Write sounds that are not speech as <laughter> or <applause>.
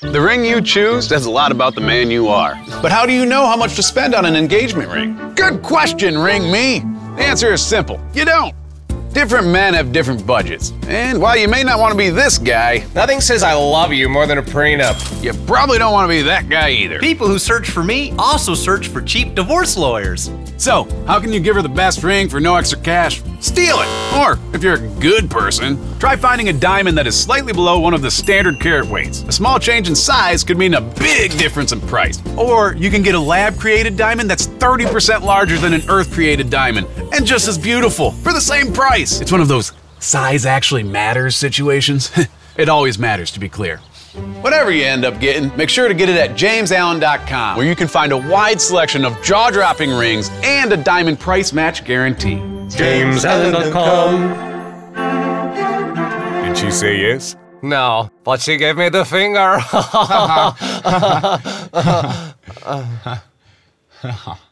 The ring you choose says a lot about the man you are. But how do you know how much to spend on an engagement ring? Good question, Ring Me. The answer is simple you don't. Different men have different budgets. And while you may not want to be this guy, Nothing says I love you more than a prenup. you probably don't want to be that guy either. People who search for me also search for cheap divorce lawyers. So, how can you give her the best ring for no extra cash? Steal it! Or, if you're a good person, try finding a diamond that is slightly below one of the standard carat weights. A small change in size could mean a big difference in price. Or, you can get a lab created diamond that's 30% larger than an earth created diamond and just as beautiful for the same price. It's one of those size actually matters situations. <laughs> it always matters, to be clear. Whatever you end up getting, make sure to get it at jamesallen.com, where you can find a wide selection of jaw dropping rings and a diamond price match guarantee. JamesAllen.com. Did she say yes? No, but she gave me the finger. <laughs> <laughs>